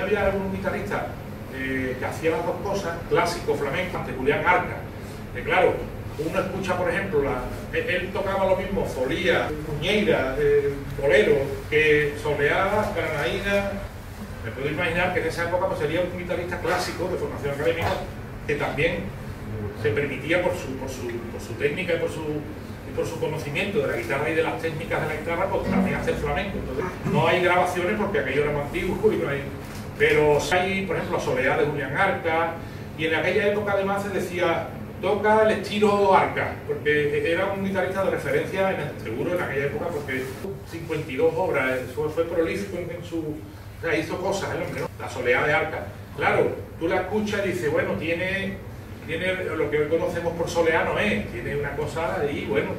Había algún guitarrista eh, que hacía las dos cosas, clásico, flamenco, ante Julián Arca. Que claro, uno escucha, por ejemplo, él, tocaba lo mismo, folía, cuñeira, eh, bolero, que soleada, granaína. Me puedo imaginar que en esa época pues, sería un guitarrista clásico de formación académica que también se permitía por su, por su, por su técnica y por su, por su conocimiento de la guitarra y de las técnicas de la guitarra, pues también hacer flamenco. Entonces, no hay grabaciones porque aquello era más antiguo y no hay pero hay, por ejemplo, Soledad de Julián Arca, y en aquella época además se decía, toca el estilo Arca, porque era un guitarrista de referencia, en el, seguro en aquella época, porque 52 obras, fue, fue prolífico en, su... O sea, hizo cosas el hombre. La Soledad de Arca. Claro, tú la escuchas y dices, bueno, tiene, tiene lo que hoy conocemos por Soleá, no es, tiene una cosa ahí, bueno.